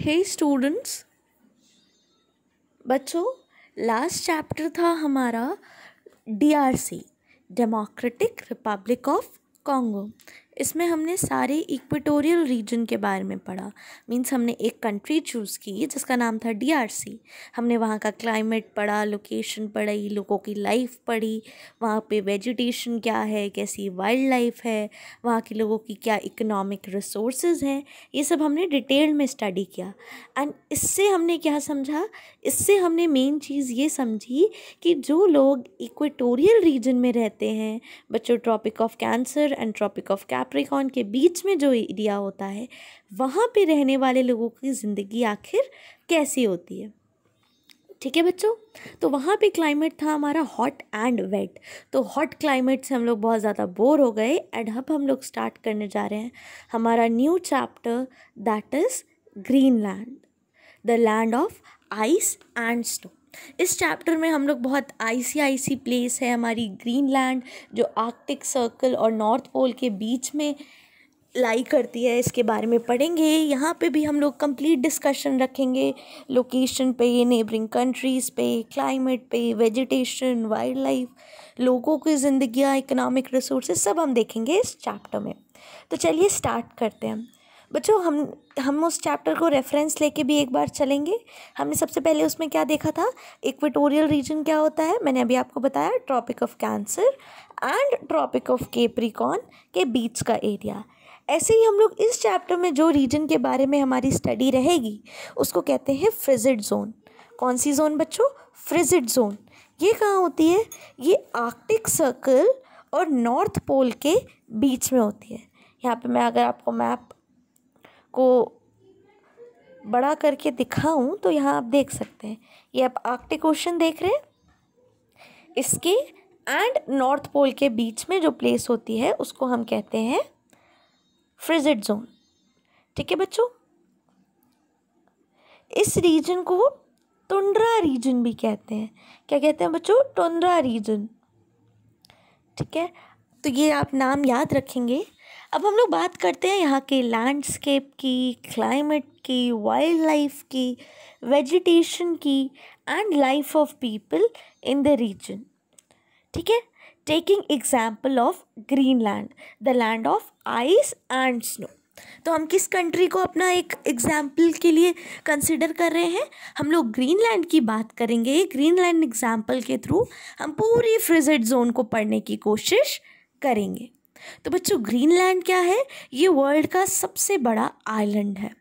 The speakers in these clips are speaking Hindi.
हे स्टूडेंट्स बच्चों लास्ट चैप्टर था हमारा DRC democratic republic of Congo इसमें हमने सारे इक्वेटोरियल रीजन के बारे में पढ़ा। मीन्स हमने एक कंट्री चूज़ की, जिसका नाम था डीआरसी हमने वहाँ का क्लाइमेट पढ़ा लोकेशन पढ़ी लोगों की लाइफ पढ़ी, वहाँ पे वेजिटेशन क्या है, कैसी वाइल्ड लाइफ है, वहाँ के लोगों की क्या इकोनॉमिक रिसोर्सेज हैं, ये सब हमने डिटेल में स्टडी किया। एंड इससे हमने क्या समझा? इससे हमने मेन चीज़ ये समझी कि जो लोग इक्वेटोरियल रीजन में रहते हैं, बच्चों Tropic of Cancer and Tropic of cap Capricorn के बीच में जो एरिया होता है, वहाँ पे रहने वाले लोगों की ज़िंदगी आखिर कैसी होती है? ठीक है बच्चों? तो वहाँ पे क्लाइमेट था हमारा हॉट एंड वेट तो हॉट क्लाइमेट से हम लोग बहुत ज़्यादा बोर हो गए एंड अब हम लोग स्टार्ट करने जा रहे हैं हमारा new chapter that is Greenland the land of ice and snow इस चैप्टर में हम लोग बहुत आईसी आईसी प्लेस है हमारी ग्रीन लैंड जो आर्कटिक सर्कल और नॉर्थ पोल के बीच में लाई करती है, इसके बारे में पढ़ेंगे। यहाँ पे भी हम लोग कंप्लीट डिस्कशन रखेंगे। लोकेशन पे नेबरिंग कंट्रीज़ पे क्लाइमेट पे वेजिटेशन वाइल्ड लाइफ लोगों की ज़िंदगियाँ इकोनॉमिक रिसोर्सेज सब हम देखेंगे इस चैप्टर में। तो चलिए स्टार्ट करते हैं। बच्चों, हम हम उस चैप्टर को रेफरेंस लेके भी एक बार चलेंगे। हमने सबसे पहले उसमें क्या देखा था? इक्वेटोरियल रीजन क्या होता है? मैंने अभी आपको बताया Tropic of Cancer and Tropic of Capricorn के बीच का एरिया ऐसे ही हम लोग इस चैप्टर में जो रीजन के बारे में हमारी स्टडी रहेगी, उसको कहते हैं फ्रिजिड जोन कौन सी जोन बच्चों? फ्रिजिड जोन ये कहाँ होती है? ये आर्कटिक सर्कल और नॉर्थ पोल के बीच में होती है। यहाँ पे मैं, अगर आपको मैप को बड़ा करके दिखाऊँ तो यहाँ आप देख सकते हैं। ये आप आर्कटिक ओशन देख रहे हैं। इसके एंड नॉर्थ पोल के बीच में जो प्लेस होती है, उसको हम कहते हैं फ्रिजिड जोन। ठीक है बच्चों? इस रीजन को टुंड्रा रीजन भी कहते हैं। क्या कहते हैं बच्चों? Tundra region. ठीक है? तो ये आप नाम याद रखेंगे। अब हम लोग बात करते हैं यहाँ के लैंडस्केप की क्लाइमेट की वाइल्ड लाइफ की वेजिटेशन की and life of people in the region ठीक है? Taking example of Greenland the land of ice and snow तो हम किस कंट्री को अपना एक एग्ज़ाम्पल के लिए कंसिडर कर रहे हैं? हम लोग ग्रीनलैंड की बात करेंगे। ग्रीनलैंड एग्ज़ाम्पल के थ्रू हम पूरी फ्रिजेड जोन को पढ़ने की कोशिश करेंगे। तो बच्चों, ग्रीनलैंड क्या है? ये वर्ल्ड का सबसे बड़ा आइलैंड है।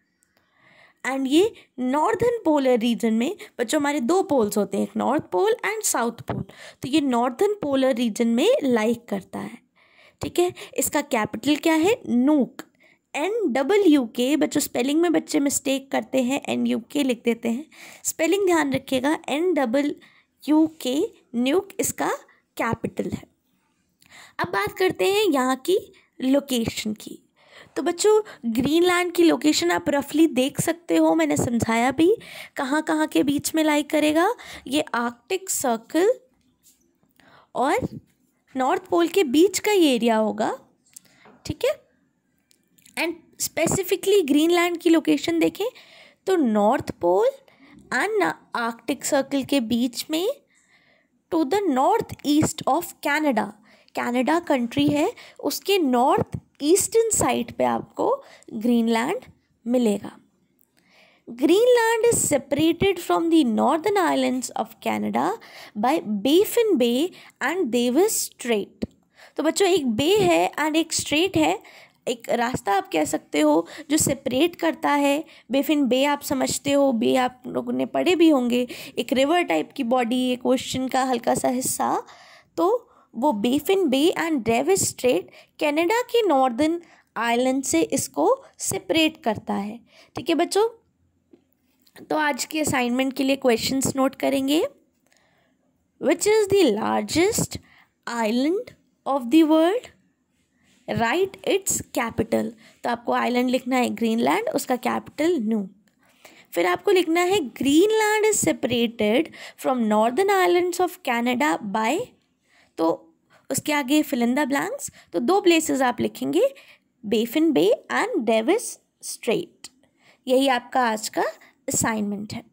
एंड ये नॉर्दर्न पोलर रीजन में, बच्चों, हमारे दो पोल्स होते हैं, एक North Pole and South Pole. तो ये नॉर्दर्न पोलर रीजन में लाइक करता है। ठीक है? इसका कैपिटल क्या है? नूक। एन डबल यू के बच्चों, स्पेलिंग में बच्चे मिस्टेक करते हैं एन यू के लिख देते हैं। स्पेलिंग ध्यान रखिएगा N double U K Nuuk इसका कैपिटल है। अब बात करते हैं यहाँ की लोकेशन की। तो बच्चों ग्रीनलैंड की लोकेशन आप रफली देख सकते हो, मैंने समझाया भी। कहाँ कहाँ के बीच में लाइक करेगा? ये आर्कटिक सर्कल और नॉर्थ पोल के बीच का ये एरिया होगा, ठीक है? एंड स्पेसिफिकली ग्रीनलैंड की लोकेशन देखें तो North Pole and Arctic Circle के बीच में to the north east of Canada Canada country है, उसके नॉर्थ ईस्टर्न साइड पे आपको ग्रीनलैंड मिलेगा। Greenland is separated from the northern islands of Canada by Baffin Bay and Davis Strait तो बच्चों, एक बे है एंड एक स्ट्रेट है। एक रास्ता आप कह सकते हो जो सेपरेट करता है। बेफिन बे आप समझते हो बे आप लोगों ने पढ़े भी होंगे। एक रिवर टाइप की बॉडी एक ओशन का हल्का सा हिस्सा। तो वो Baffin Bay and Davis Strait Canada के नॉर्दर्न आइलैंड से इसको सेपरेट करता है। ठीक है बच्चों? तो आज के असाइनमेंट के लिए क्वेश्चंस नोट करेंगे। Which is the largest island of the world right its capital तो आपको आइलैंड लिखना है ग्रीनलैंड उसका कैपिटल न्यू फिर आपको लिखना है Greenland is separated from northern islands of Canada by तो उसके आगे फिलिंदा ब्लैंक्स तो दो प्लेसेस आप लिखेंगे Baffin Bay and Davis Strait यही आपका आज का असाइनमेंट है।